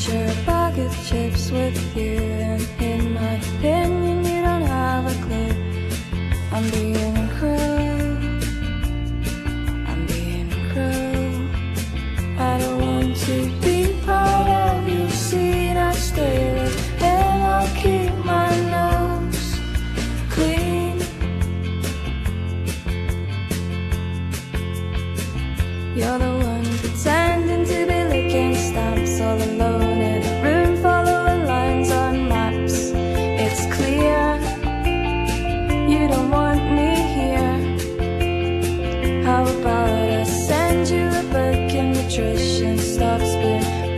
share a bag of chips with you And in my opinion you don't have a clue. I'm being cruel I'm being cruel I don't want to be part of your scene. I stay with and I'll keep my nose clean. You're the one pretending to be licking stamps all alone. patient stops, but